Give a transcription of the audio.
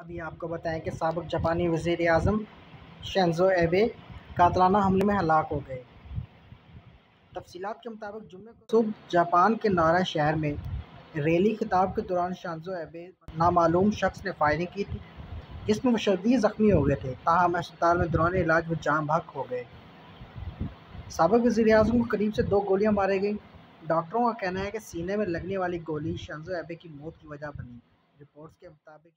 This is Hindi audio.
अभी आपको बताएँ कि सबक जापानी वज़ी अजम शेंजो एबे कातलाना हमले में हलाक हो गए। तफसीत के मुताबिक जुम्मे को सुबह जापान के नारा शहर में रैली खिताब के दौरान शानजो एबे नामालूम शख्स ने फायरिंग की थी। जिसमें वो ज़ख्मी हो गए थे। ताहम अस्पताल में दौरान इलाज वो जाम भक हो गए। सबक वज़ी अजम को करीब से दो गोलियाँ मारी गई। डॉक्टरों का कहना है कि सीने में लगने वाली गोली शानजो एबे की मौत की वजह बनी। रिपोर्ट्स के मुताबिक